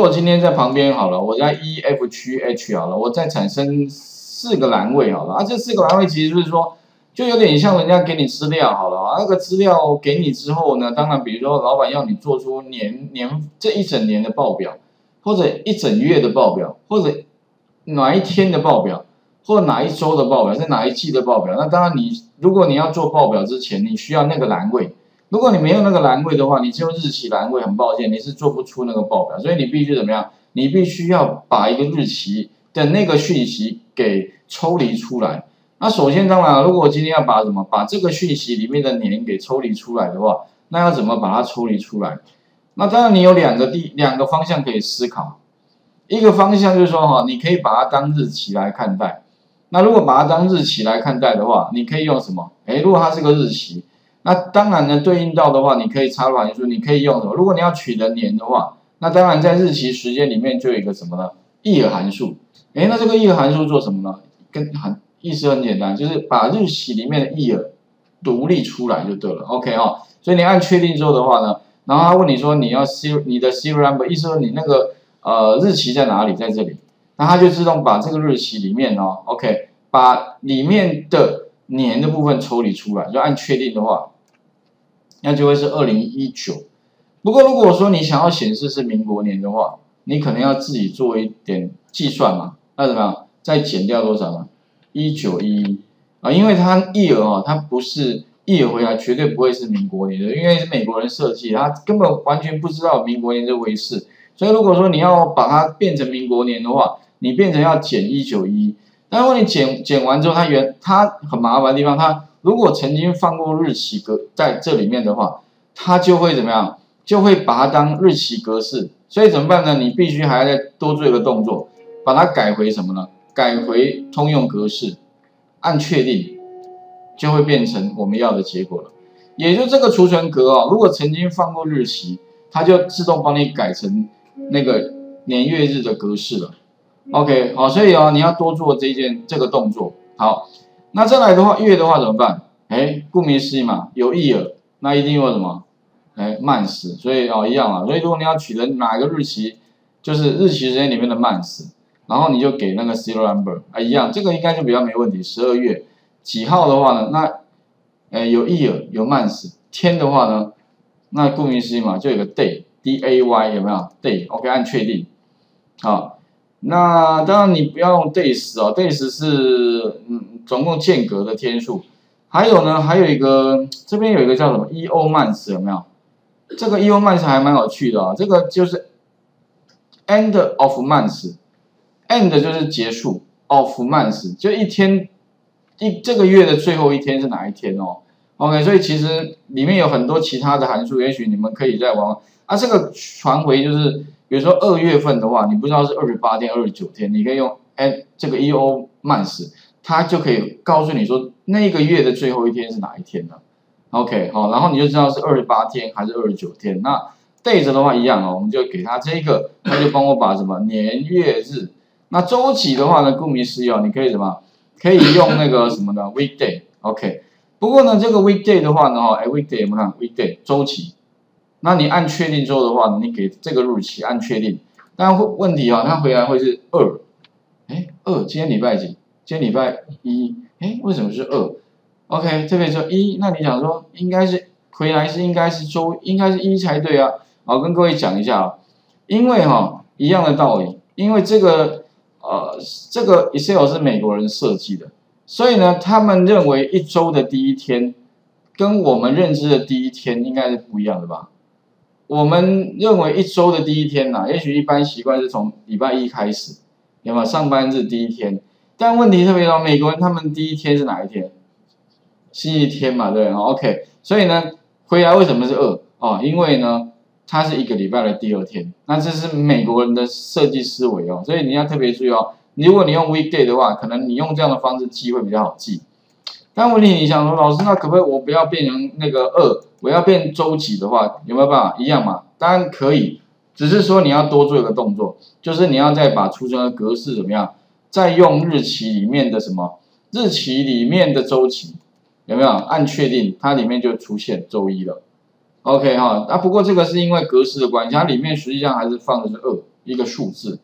我今天在旁边好了，我在 E F 区 H 好了，我再产生四个栏位好了啊，这四个栏位其实就是说，就有点像人家给你资料好了啊，那个资料给你之后呢，当然比如说老板要你做出年年这一整年的报表，或者一整月的报表，或者哪一天的报表，或哪一周的报表，是哪一季的报表，那当然你如果你要做报表之前，你需要那个栏位。如果你没有那个栏位的话，你只有日期栏位，很抱歉，你是做不出那个报表，所以你必须怎么样？你必须要把一个日期的那个讯息给抽离出来。那首先，当然，如果我今天要把什么把这个讯息里面的年给抽离出来的话，那要怎么把它抽离出来？那当然，你有两个地两个方向可以思考。一个方向就是说，哈，你可以把它当日期来看待。那如果把它当日期来看待的话，你可以用什么？哎，如果它是个日期。那当然呢，对应到的话，你可以插入函数，你可以用什么？如果你要取得年的话，那当然在日期时间里面就有一个什么呢？year 函数。哎，那这个 year 函数做什么呢？跟很意思很简单，就是把日期里面的 year 独立出来就对了。OK 哈，所以你按确定之后的话呢，然后他问你说你要 s e 你的 serial number，意思说你那个呃日期在哪里？在这里，那它就自动把这个日期里面哦，OK，把里面的年的部分抽离出来，就按确定的话。那就会是二零一九。不过如果说你想要显示是民国年的话，你可能要自己做一点计算嘛。那怎么样？再减掉多少呢？一九一啊，因为它 year 啊，它不是 year 回来，绝对不会是民国年的，因为是美国人设计，他根本完全不知道民国年这回事。所以如果说你要把它变成民国年的话，你变成要减一九一。但如果你剪剪完之后，它原它很麻烦的地方，它如果曾经放过日期格在这里面的话，它就会怎么样？就会把它当日期格式。所以怎么办呢？你必须还要再多做一个动作，把它改回什么呢？改回通用格式，按确定，就会变成我们要的结果了。也就这个储存格啊，如果曾经放过日期，它就自动帮你改成那个年月日的格式了。OK，好，所以啊，你要多做这件这个动作。好。那再来的话，月的话怎么办？哎，顾名思义嘛，有 year，那一定有什么？哎，month 所以哦一样啊。所以如果你要取得哪一个日期，就是日期时间里面的 month，然后你就给那个 serial number 啊一样，这个应该就比较没问题。十二月几号的话呢？那哎有 year 有 month 天的话呢？那顾名思义嘛，就有个 day，d a y 有没有？day，OK，按确定，好。那当然你不要用 days 哦，days 是嗯总共间隔的天数，还有呢还有一个这边有一个叫什么 eo months 有没有？这个 eo months 还蛮有趣的啊，这个就是 end of months，end 就是结束，of months 就一天一这个月的最后一天是哪一天哦？OK，所以其实里面有很多其他的函数，也许你们可以再玩啊，这个传回就是。比如说二月份的话，你不知道是二十八天、二十九天，你可以用哎这个 eo months，它就可以告诉你说那个月的最后一天是哪一天呢？OK，好，然后你就知道是二十八天还是二十九天。那 days 的话一样哦，我们就给它这个，它就帮我把什么年月日。那周期的话呢，顾名思义哦，你可以什么？可以用那个什么呢？weekday，OK。不过呢，这个 weekday 的话呢，哈，哎 weekday 我们看 weekday 周期。那你按确定之后的话，你给这个日期按确定，但会问题啊，它回来会是二，哎，二，今天礼拜几？今天礼拜一，哎，为什么是二？OK，这边说一，那你想说应该是回来是应该是周，应该是一才对啊。好，跟各位讲一下啊，因为哈一样的道理，因为这个呃这个 Excel 是美国人设计的，所以呢，他们认为一周的第一天跟我们认知的第一天应该是不一样的吧？我们认为一周的第一天呐，也许一般习惯是从礼拜一开始，有没有上班日第一天？但问题特别多，美国人他们第一天是哪一天？星期天嘛，对，OK。所以呢，回来为什么是二？哦，因为呢，它是一个礼拜的第二天。那这是美国人的设计思维哦，所以你要特别注意哦。如果你用 weekday 的话，可能你用这样的方式记会比较好记。但问题你想说，老师，那可不可以我不要变成那个二？我要变周几的话，有没有办法一样嘛？当然可以，只是说你要多做一个动作，就是你要再把储存的格式怎么样，再用日期里面的什么日期里面的周期，有没有按确定，它里面就出现周一了。OK 哈，啊不过这个是因为格式的关系，它里面实际上还是放的是二一个数字。